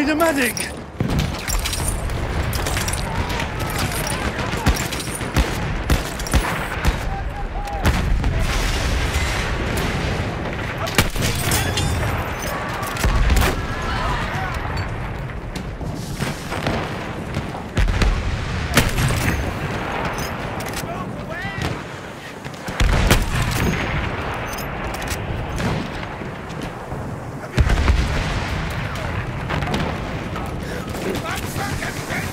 need a medic! One second,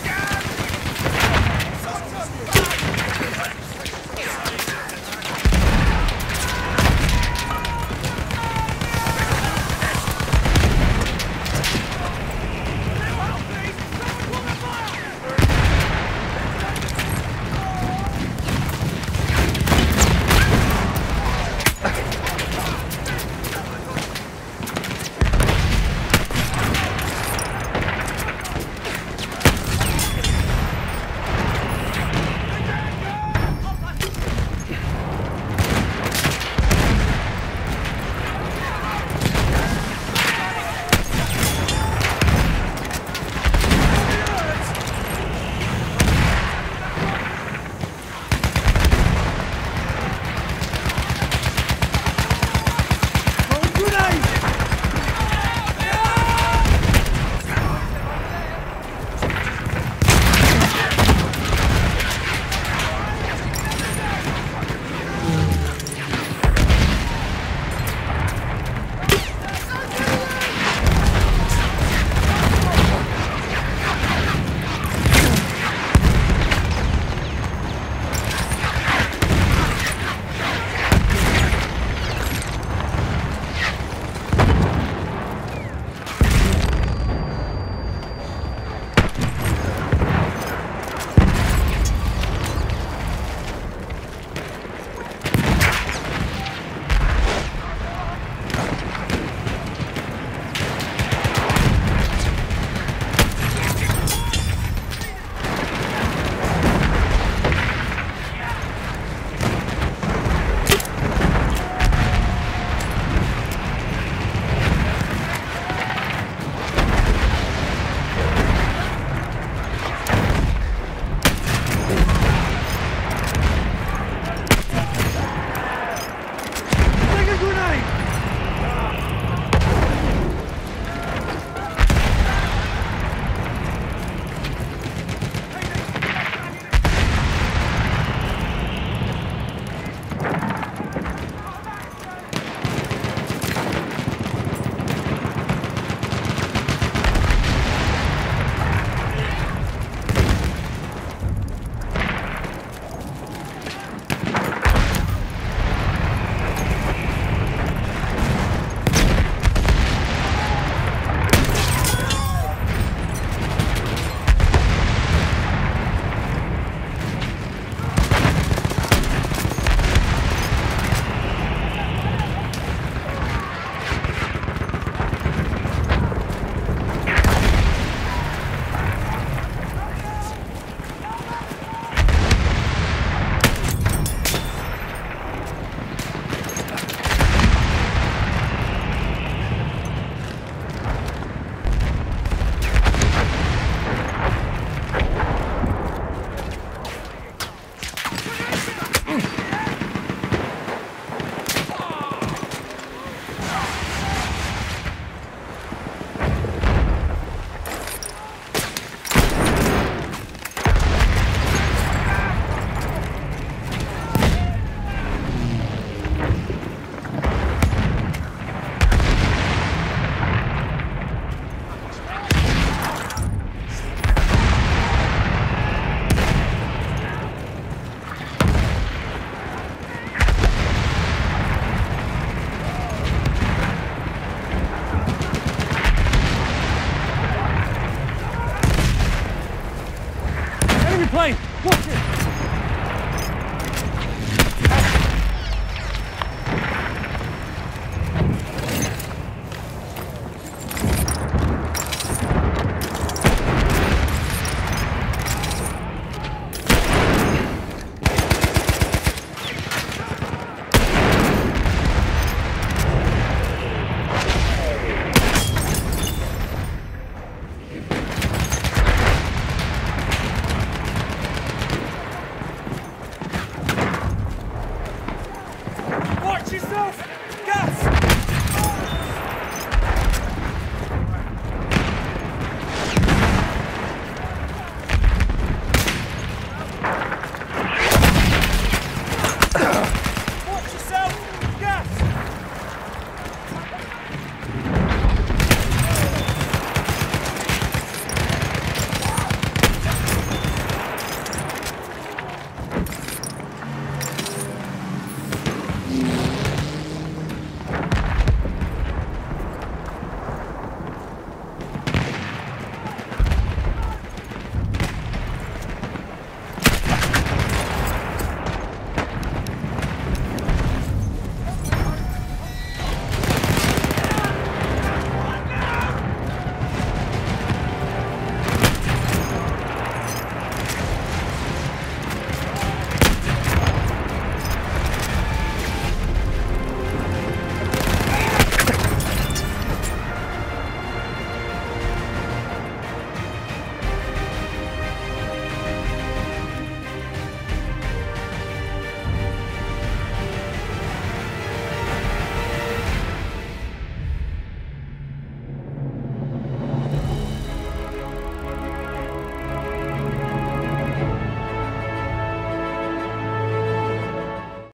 Watch yourself!